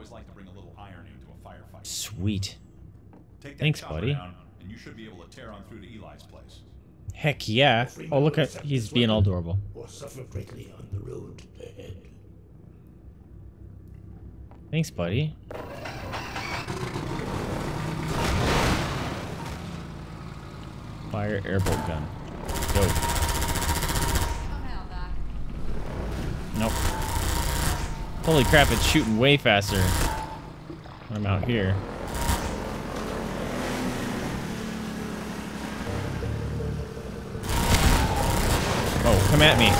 always like to bring a little irony to a firefight. Sweet. Take that Thanks, buddy. down, and you should be able to tear on through to Eli's place. Heck yeah. Oh, look at he's being all adorable. Or suffer greatly on the road ahead. Thanks, buddy. Fire airboat gun. Go. Nope. Holy crap, it's shooting way faster I'm out here. Oh, come at me.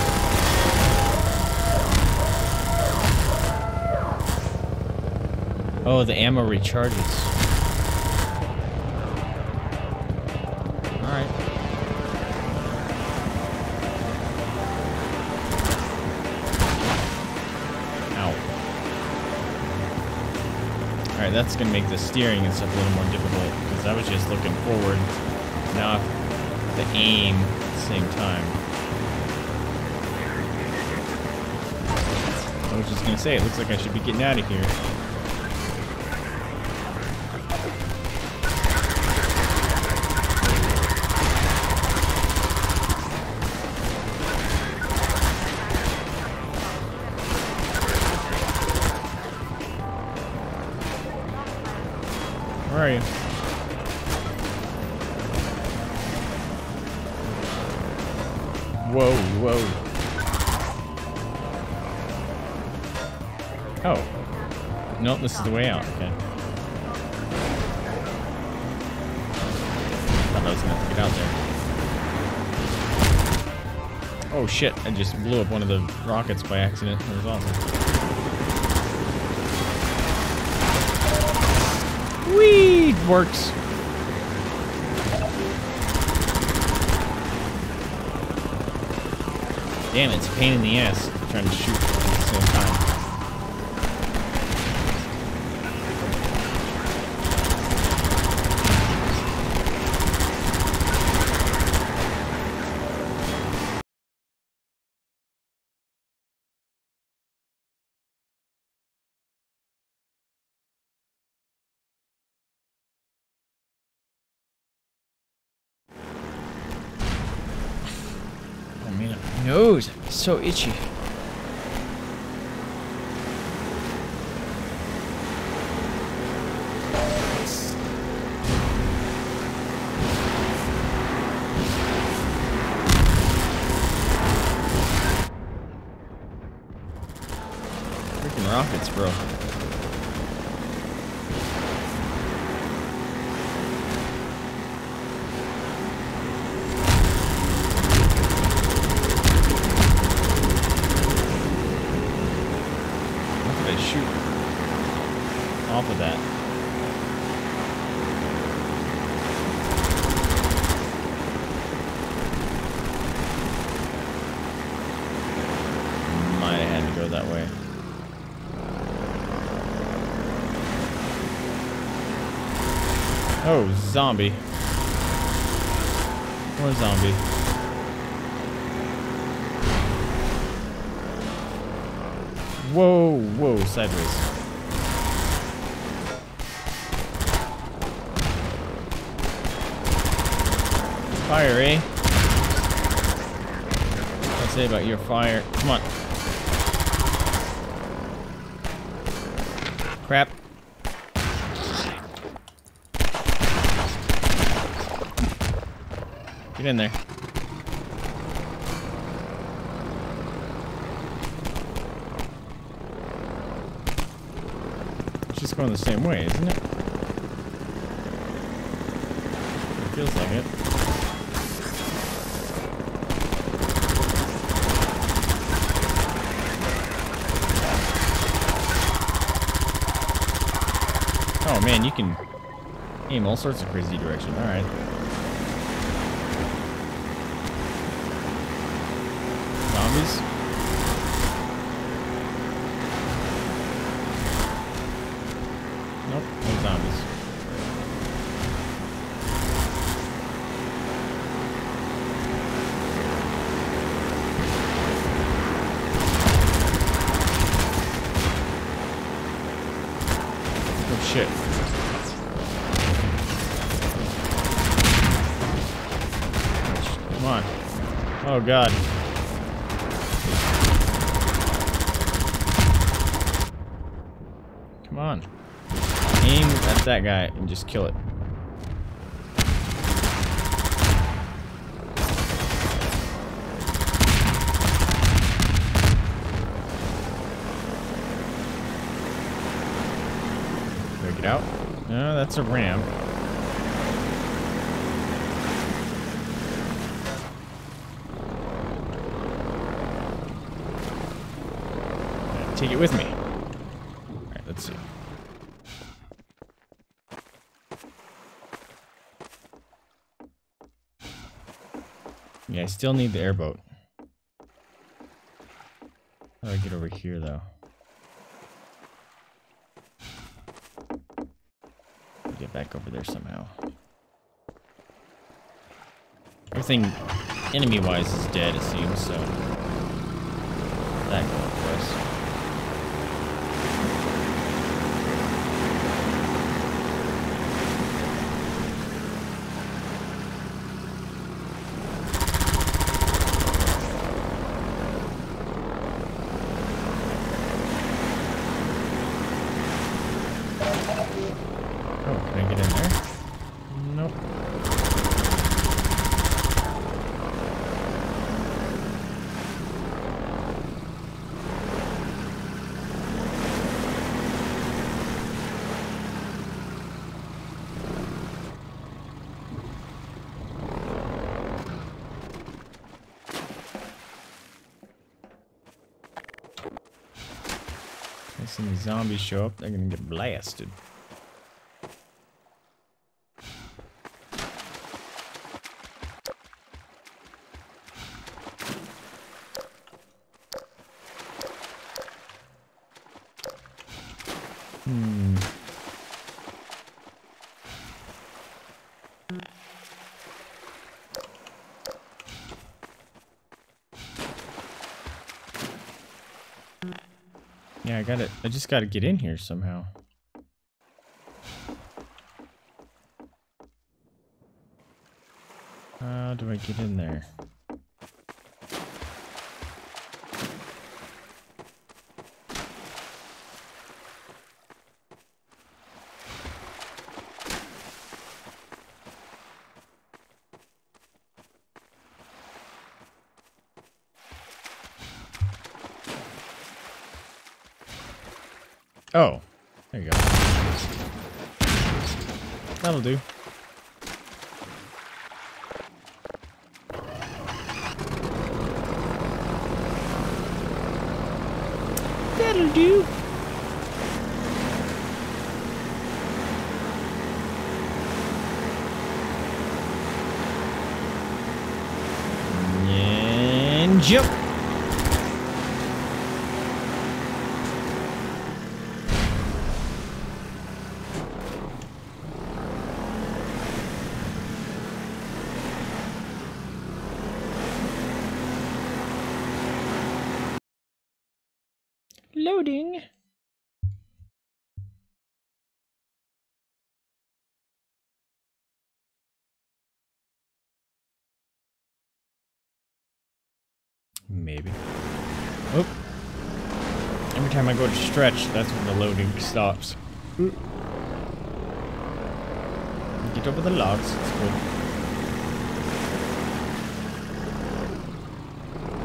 Oh, the ammo recharges. Alright, that's gonna make the steering and stuff a little more difficult, because I was just looking forward. Now I have to aim at the same time. I was just gonna say, it looks like I should be getting out of here. Is the way out. Okay. Thought I was gonna get out there. Oh shit, I just blew up one of the rockets by accident. That was awesome. Whee! Works. Damn, it's a pain in the ass trying to shoot at the same time. Nose is so itchy. Freaking rockets, bro. What did I shoot off of that? Might have had to go that way. Oh, zombie. More zombie. Whoa, whoa, sideways. Fire, eh? What I say about your fire? Come on. Crap. Get in there. It's just going the same way, isn't it? It feels like it. Oh man, you can aim all sorts of crazy direction. Alright. Zombies? Nope, no zombies. Oh, shit. Come on. Oh god. Come on. That guy and just kill it. Do it out? No, that's a ram. Take it with me. Alright, let's see. I still need the airboat. How do I get over here, though? Get back over there somehow. Everything enemy-wise is dead, it seems, so... That going for us. Oh, can I get in there? Nope. The zombies show up, they're gonna get blasted. Yeah, I just got to get in here somehow. How do I get in there? Oh, there you go. That'll do. That'll do. And jump. Loading. Maybe. Oh. Every time I go to stretch, that's when the loading stops. Get over the logs. It's good.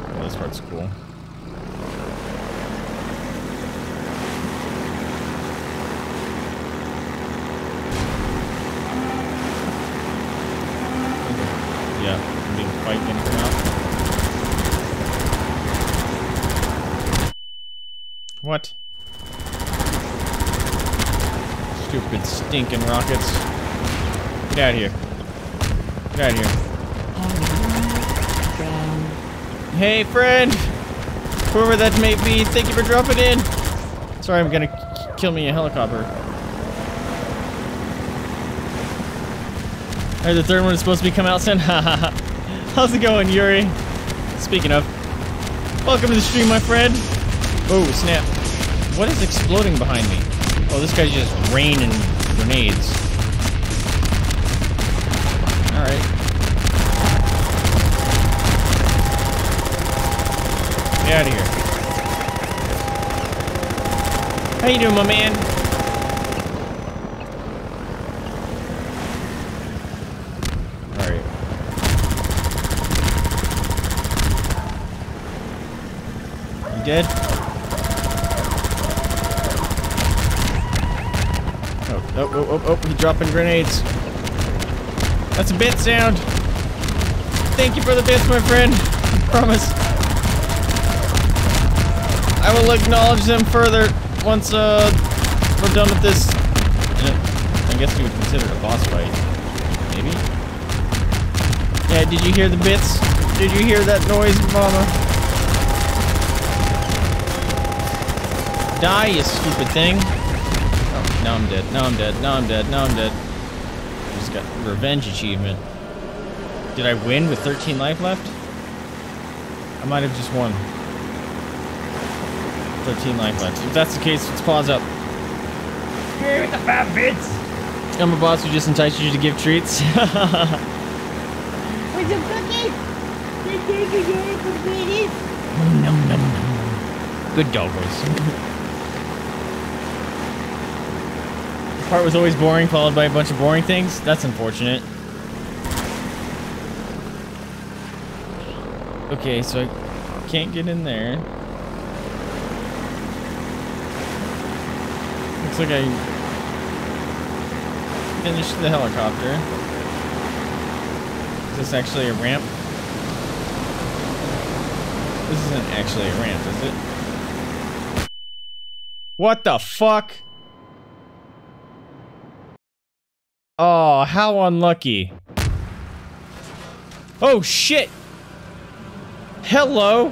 Oh, this part's cool. Yeah, big fight gonna come out. What? Stupid stinking rockets. Get out of here. Get out of here. Hey, friend! Whoever that may be, thank you for dropping in! Sorry, I'm gonna kill me a helicopter. Or the third one is supposed to be coming out soon. Ha ha ha! How's it going, Yuri? Speaking of, welcome to the stream, my friend. Oh snap! What is exploding behind me? Oh, this guy's just raining grenades. Alright. Get out of here. How you doing, my man? Alright. You dead? Oh, oh, oh, oh, oh, he's dropping grenades. That's a bit sound. Thank you for the bits, my friend. I promise. I will acknowledge them further once uh, we're done with this. I guess you would consider it a boss fight. Maybe? Yeah, did you hear the bits? Did you hear that noise, mama? Die, you stupid thing. Now I'm dead. Now I'm dead. Now I'm dead. Now I'm dead. Just got revenge achievement. Did I win with 13 life left? I might have just won. 13 life left. If that's the case, let's pause up. Here with the fat bits. I'm a boss who just entices you to give treats. With some cookies? The chicken game for babies? Nom, nom, nom. Good dog voice. This part was always boring, followed by a bunch of boring things. That's unfortunate. Okay, so I can't get in there. Looks like I finished the helicopter. Is this actually a ramp? This isn't actually a ramp, is it? What the fuck? Oh, how unlucky. Oh, shit! Hello?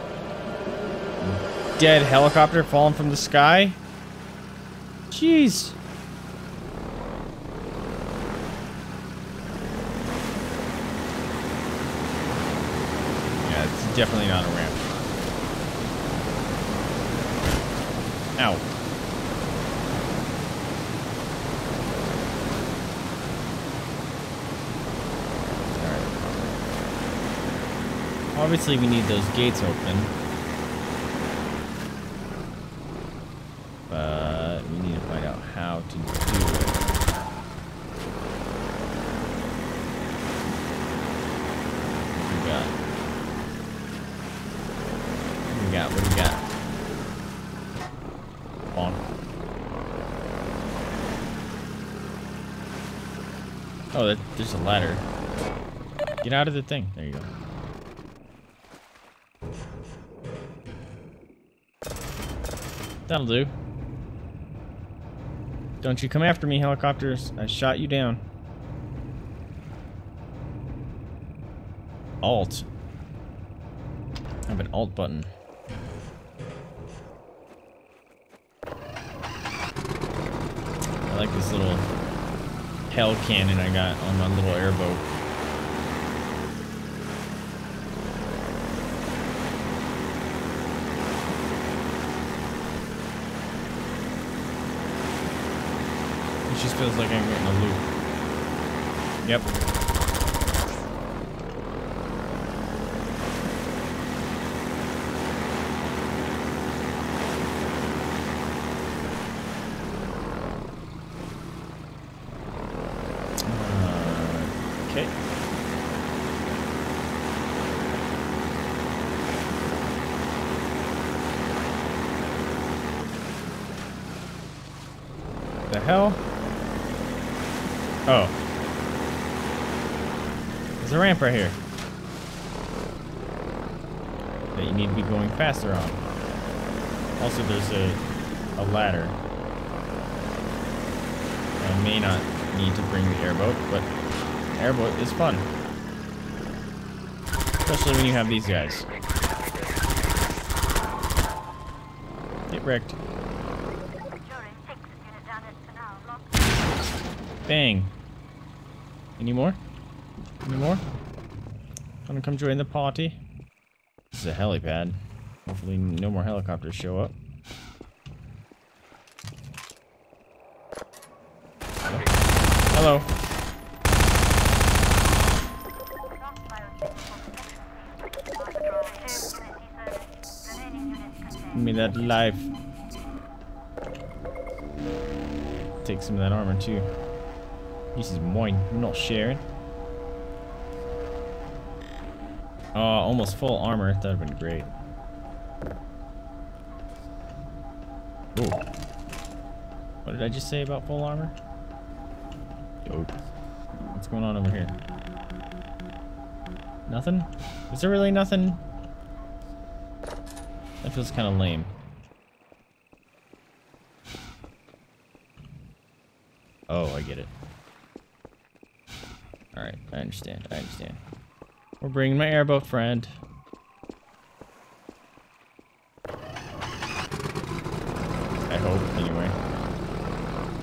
Dead helicopter falling from the sky? Jeez. Yeah, it's definitely not a ramp. Ow. Alright. Obviously, we need those gates open. But we need to find out how to do it. We got? What we got? What we got? Oh, that, there's a ladder. Get out of the thing. There you go. That'll do. Don't you come after me, helicopters. I shot you down. Alt. I have an alt button. I like this little hell cannon I got on my little airboat. Just feels like I'm getting a loop. Yep. Uh, Okay. The hell? Oh. There's a ramp right here. That you need to be going faster on. Also, there's a, a ladder. I may not need to bring the airboat, but airboat is fun. Especially when you have these guys. Get wrecked. Bang. Any more? Any more? Wanna come join the party? This is a helipad. Hopefully no more helicopters show up. Hello. Give me that life. Take some of that armor too. This is mine. I'm not sharing. Oh, almost full armor. That would have been great. Ooh. What did I just say about full armor? Dope. What's going on over here? Nothing? Is there really nothing? That feels kind of lame. Oh, I get it. Alright, I understand, I understand. We're bringing my airboat friend. I hope, anyway.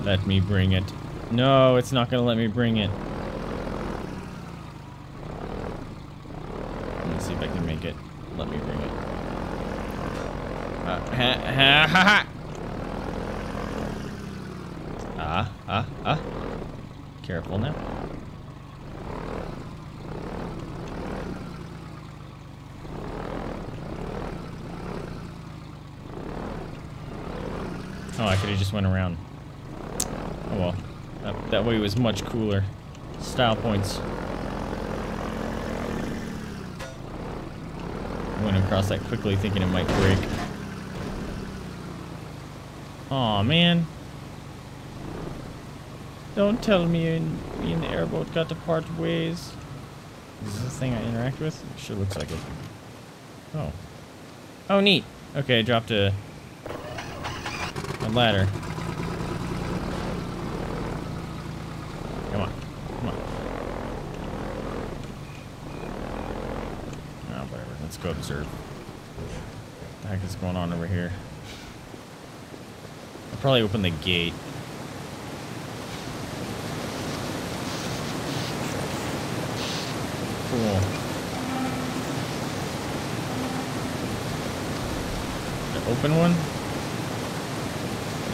Let me bring it. No, it's not gonna let me bring it. Let me see if I can make it. Let me bring it. Uh, ha, ha, ha, ha. Ah, ah, ah. Careful now. Oh, I could have just went around. Oh well. That, that way was much cooler. Style points. I went across that quickly thinking it might break. Aw, man. Don't tell me you me and the airboat got to part ways. Is this thing I interact with? It sure looks like it. Oh. Oh, neat. Okay, I dropped a, ladder. Come on. Come on. Oh, whatever. Let's go observe. What the heck is going on over here? I'll probably open the gate. Cool. Open one?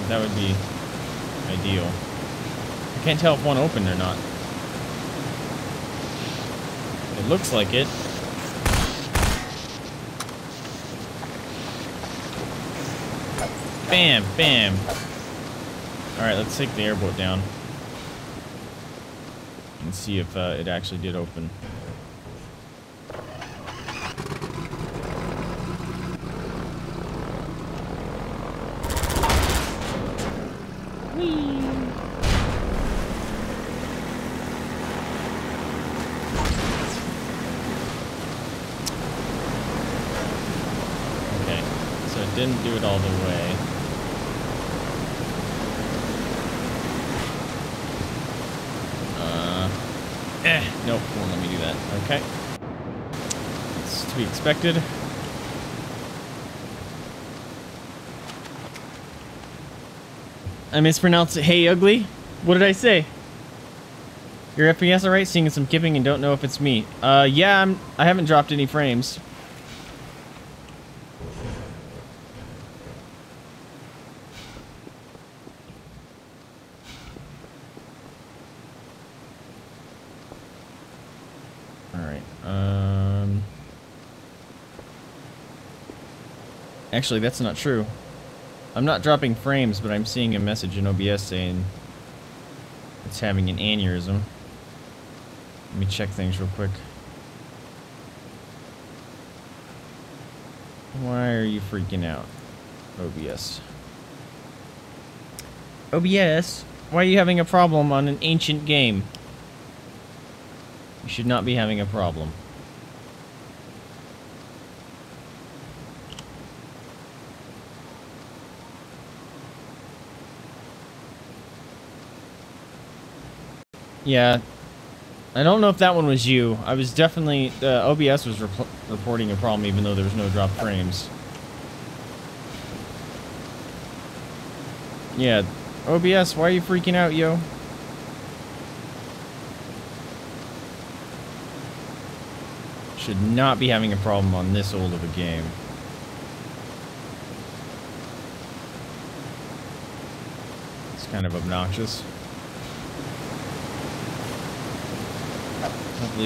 That would be ideal. I can't tell if one opened or not. It looks like it. Bam, bam. Alright, let's take the airboat down. And see if uh, it actually did open. Okay, so it didn't do it all the way. Uh, eh, nope, won't let me do that. Okay. It's to be expected. I mispronounced it. Hey, ugly. What did I say? Your FPS alright? Seeing some kipping and don't know if it's me. Uh, yeah, I'm, I haven't dropped any frames. Um... Actually, that's not true. I'm not dropping frames, but I'm seeing a message in OBS saying it's having an aneurysm. Let me check things real quick. Why are you freaking out? OBS. OBS? Why are you having a problem on an ancient game? You should not be having a problem. Yeah. I don't know if that one was you. I was definitely... Uh, OBS was rep reporting a problem even though there was no drop frames. Yeah. OBS, why are you freaking out, yo? should not be having a problem on this old of a game. It's kind of obnoxious. Hopefully